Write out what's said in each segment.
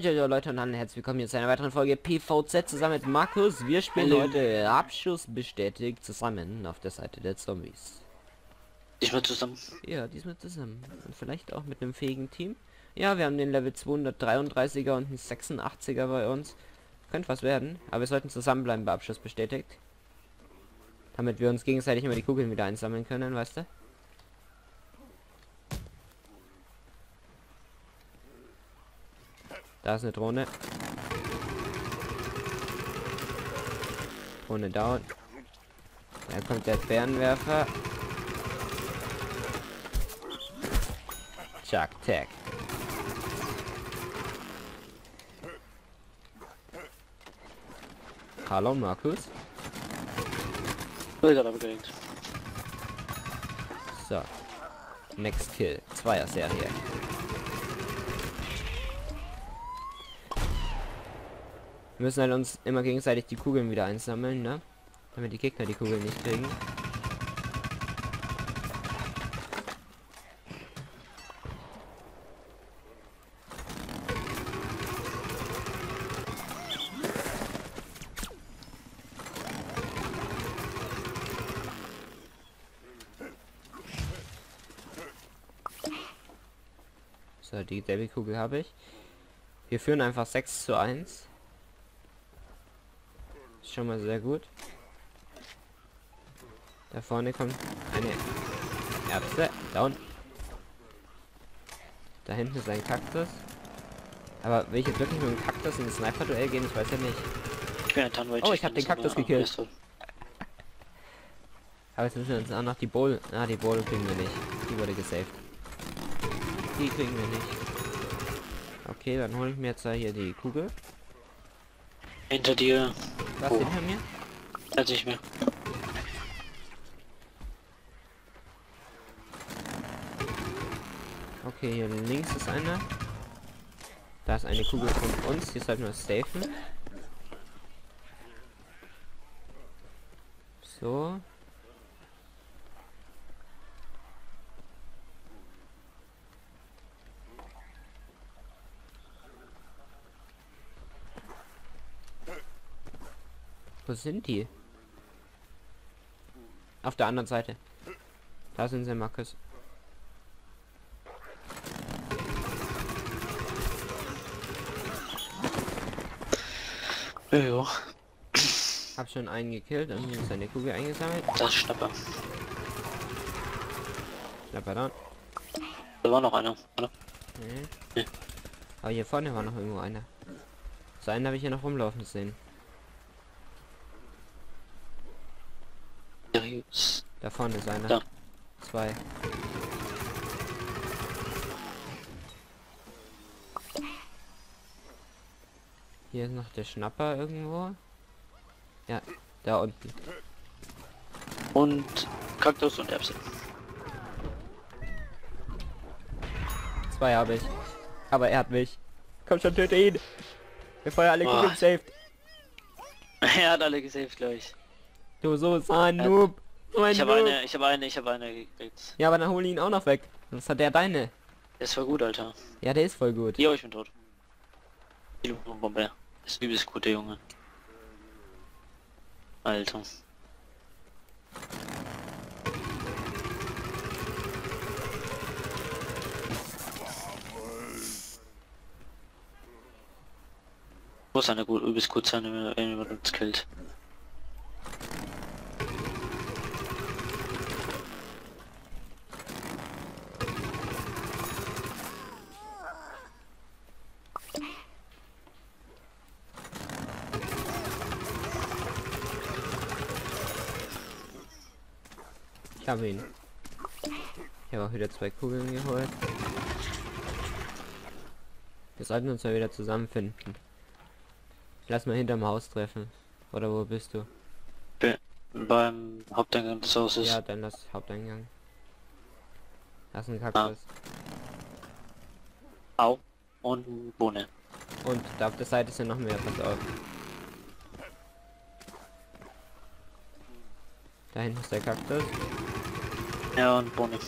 Ciao Leute und dann herzlich willkommen hier zu einer weiteren Folge PVZ zusammen mit Markus. Wir spielen Hallo. heute Abschuss bestätigt zusammen auf der Seite der Zombies. Ich mal zusammen. Ja, diesmal zusammen. Und vielleicht auch mit einem fähigen Team. Ja, wir haben den Level 233er und einen 86er bei uns. Könnte was werden, aber wir sollten zusammenbleiben bei Abschuss bestätigt. Damit wir uns gegenseitig immer die Kugeln wieder einsammeln können, weißt du? Da ist eine Drohne. Drohne down. Da kommt der Bärenwerfer. Chuck, Tag. Hallo Markus. Abgelenkt. So. Next Kill. Zweier Serie. Wir müssen halt uns immer gegenseitig die Kugeln wieder einsammeln, ne? Damit die Gegner die Kugeln nicht kriegen. So, die Debbie-Kugel habe ich. Wir führen einfach 6 zu 1. Ist schon mal sehr gut. Da vorne kommt eine Erbse. Down. Da hinten ist ein Kaktus. Aber will ich jetzt wirklich mit dem Kaktus in das Sniper-Duell gehen? Ich weiß ja nicht. Ein Tanway. Oh, ich hab den Kaktus gekillt. Aber jetzt müssen wir uns auch noch die Bowl... Ah, die Bowl kriegen wir nicht. Die wurde gesaved. Die kriegen wir nicht. Okay, dann hole ich mir jetzt da hier die Kugel. Hinter dir. Was Oh. hinter mir? Als ich mir. Okay, hier links ist einer. Da ist eine Kugel von uns. Hier sollten wir safen. So. Wo sind die? Auf der anderen Seite. Da sind sie, Markus. Jojo. Hab schon einen gekillt und hier ist eine Kugel eingesammelt. Das Schnapper. Schnapper down. Da war noch einer. oder? Nee. Nee. Aber hier vorne war noch irgendwo einer. So einen habe ich hier noch rumlaufen sehen. Da vorne ist einer. Da. Zwei. Hier ist noch der Schnapper irgendwo. Ja, da unten. Und Kaktus und Erbse. Zwei habe ich. Aber er hat mich. Komm schon, töte ihn. Bevor er alle Boah. Kugeln saved. er hat alle gesaved, glaube ich. Du so so ein Noob. Ein Ich habe eine, ich habe eine, ich habe eine gekriegt. Ja, aber dann hol ihn auch noch weg. Das hat der deine. Das war gut, Alter. Ja, der ist voll gut. Jo, ich bin tot. Die Bombe. Das ist übelst gut, der Junge. Alter. Muss eine gut, übelst gut sein, wenn man uns killt. Habe ihn. Ich habe auch wieder zwei Kugeln geholt. Wir sollten uns mal wieder zusammenfinden. Lass mal hinterm Haus treffen. Oder wo bist du? Beim Haupteingang des Hauses. Ja, dann das Haupteingang. Das ist ein Kaktus. Au. Und Bohne. Und da auf der Seite sind noch mehr, pass auf. Da hinten ist der Kaktus. Ja, und Bohne.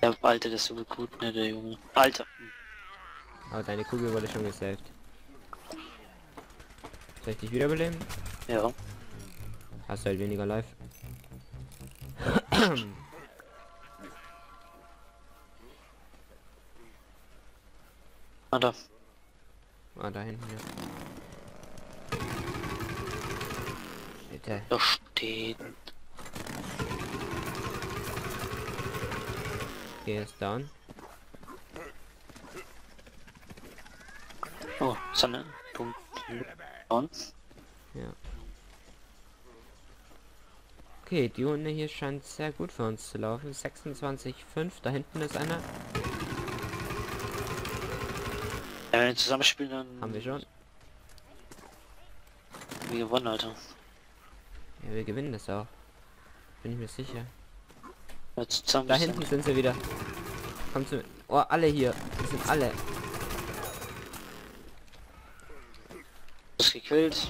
Der Alter, das ist so gut, ne, der Junge. Alter. Aber deine Kugel wurde schon gesaved. Soll ich dich wiederbeleben? Ja. Hast du halt weniger live. Ah, da. Ah, da hinten, ja. Bitte. Da steht. Okay, ist down. Oh, Sonne. Punkt. Und? Ja. Okay, die Runde hier scheint sehr gut für uns zu laufen. 26,5. Da hinten ist einer. Ja, wenn wir zusammenspielen, dann Haben wir schon. wir gewonnen, Alter. Ja, wir gewinnen das auch. Bin ich mir sicher. Zusammen Da hinten sind sie wieder. Kommt zu. Oh, alle hier. Die sind alle. ist gekillt.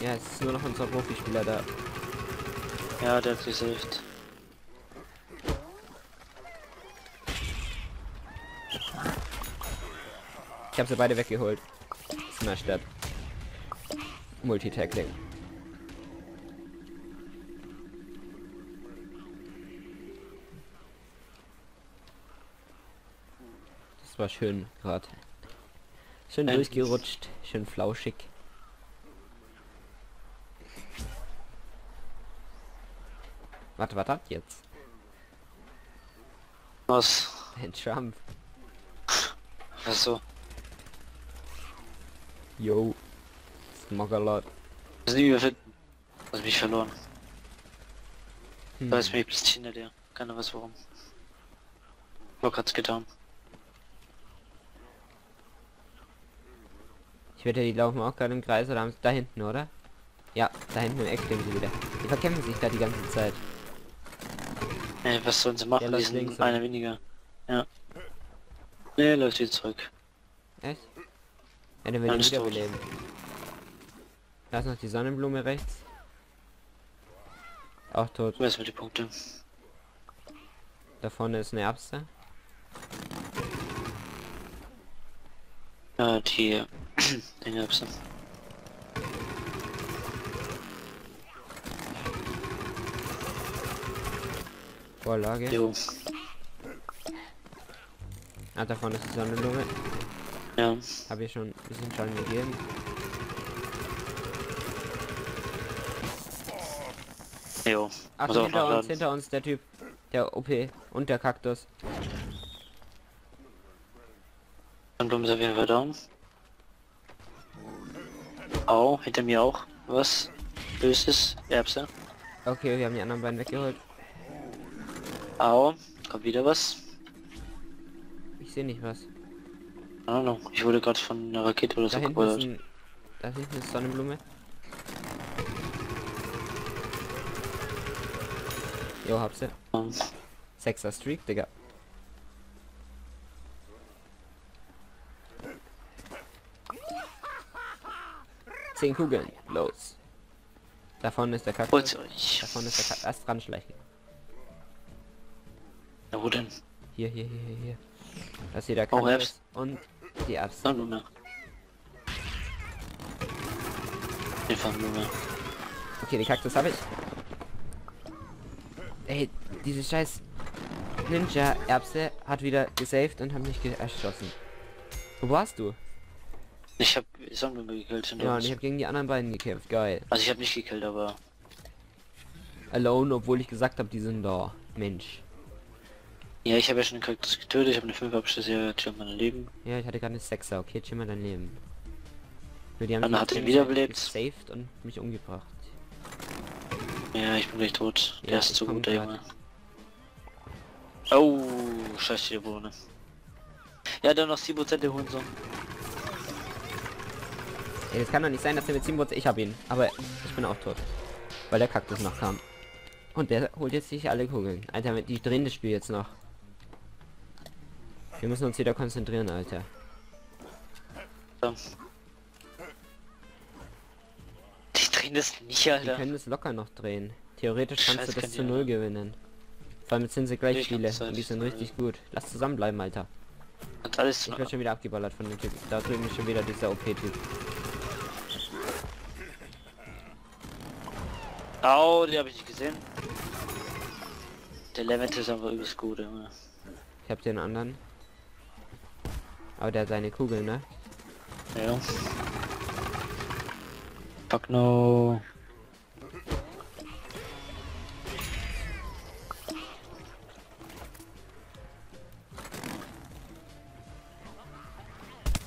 Ja, es ist nur noch unser Profispieler da. Ja, der hat gesaved. Ich habe sie beide weggeholt. Smash that. Multitackling. Das war schön gerade. Schön Ähm. durchgerutscht, schön flauschig. Warte, was hat jetzt? Was? Ein Trump. Achso. Yo. Smoggerlot. Wir sind über finden. Also mich verloren. Hm. Da ist mir plus hinter dir. Keiner weiß warum. Bock hat's getan. Ich wette, die laufen auch gerade im Kreis oder haben da hinten, oder? Ja, da hinten im Eck stehen sie wieder. Die verkämpfen sich da die ganze Zeit. Ey, was sollen sie machen? Der Die sind einer weniger. Ja. Nee, läuft wieder zurück. Echt? Ja, dann will ich Alles wieder tot. beleben. Da ist noch die Sonnenblume rechts. Auch tot. Ist mit die Punkte? Da vorne ist eine Erbse. Ja, die Dinge hab's. Vorlage. Jo. Ah, da vorne ist die Sonnenblume. Ja. Habe ich schon ein bisschen Schaden gegeben. Jo. Ach, hinter uns, hinter uns der Typ. Der OP und der Kaktus. Bleiben sie auf jeden Fall down. Au, hinter mir auch. Was? Böses? Erbse. Okay, wir haben die anderen beiden weggeholt. Au. Kommt wieder was. Ich sehe nicht was. Keine Ahnung. Ich wurde gerade von einer Rakete oder Da so ist geballert. ein... Da hinten ist Sonnenblume. Jo, hab sie. Ähm, Sechser Streak, Digga. Zehn Kugeln. Los. Da vorne ist der Kaktus. Holt sie euch. Da vorne ist der Kaktus. Erst dran schleichen. Na, wo denn? Hier, hier, hier, hier, hier. Das ist hier der Oh, Kaktus. Herbst. und die Erbsen. Sonnenblume. Die Sonnenblume. Okay, die Kaktus habe ich. Ey, diese scheiß Ninja-Erbse hat wieder gesaved und hat mich erschossen. Wo warst du? Ich hab Sonnenblume gekillt Ja, und ich habe gegen die anderen beiden gekämpft. Geil. Also ich hab nicht gekillt, aber... Alone, obwohl ich gesagt habe, die sind da. Mensch. Ja, ich habe ja schon den Kaktus getötet, ich habe eine 5 Abschlüsse, ja, chill mein Leben. Ja, ich hatte gerade eine Sechser. Okay, chill mal dein Leben. Nur die haben Dann hat er ihn wiederbelebt. gesaved und mich umgebracht. Ja, ich bin gleich tot. Der Ja, ist zu gut, der. Junge. Oh, scheiße, die Bohne. Ja, dann noch 7% der Hurensohn. Ey, das kann doch nicht sein, dass er mit 7 Ich habe ihn. Aber ich bin auch tot. Weil der Kaktus noch kam. Und der holt jetzt sich alle Kugeln. Alter, die drehen das Spiel jetzt noch. Wir müssen uns wieder konzentrieren, Alter. Ja. Die drehen das nicht, Die Alter. können es locker noch drehen. Theoretisch kannst Scheiß du das können zu die, null Alter. gewinnen. Vor allem jetzt sind sie gleich Die Zeit. und die sind richtig gut. Lass zusammenbleiben, Alter. Hat alles Ich werde schon wieder abgeballert von dem Typ. Da drüben ist schon wieder dieser OP-Typ. Au, die habe ich nicht gesehen. Der Levent ist aber übelst gut, Junge. Ich hab den anderen. Aber der hat seine Kugel, ne? Ja. Fuck no.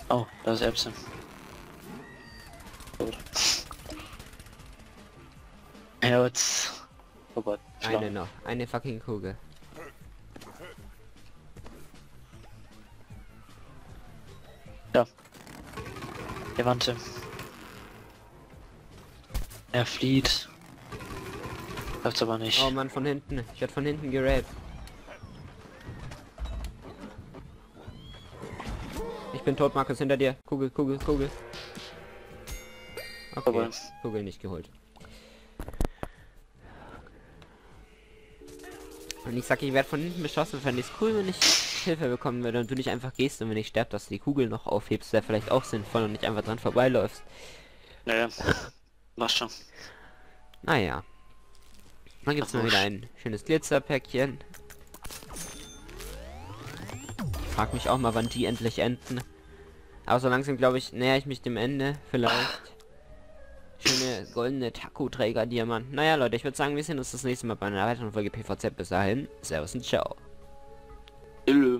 Oh, da ist Epson. Jetzt. Oh Gott. Eine Schlau. noch. Eine fucking Kugel. Ja. Der Wante. Er flieht. Läuft's aber nicht. Oh Mann, von hinten. Ich werd von hinten gerappt. Ich bin tot, Markus, hinter dir. Kugel, Kugel, Kugel. Okay, Kugel nicht geholt. Und ich sag, ich werde von hinten beschossen, fände ich cool, wenn ich Hilfe bekommen würde und du nicht einfach gehst und wenn ich sterbe, dass du die Kugel noch aufhebst, wäre vielleicht auch sinnvoll und nicht einfach dran vorbeiläufst. Naja. Mach schon. Naja. Dann gibt's mal wieder ein schönes Glitzerpäckchen. Ich frag mich auch mal, wann die endlich enden. Aber so langsam glaube ich, näher ich mich dem Ende. Vielleicht. Schöne goldene Taco-Träger-Diamant. Naja, Leute, ich würde sagen, wir sehen uns das nächste Mal bei einer weiteren Folge PVZ. Bis dahin, Servus und Ciao. Illö.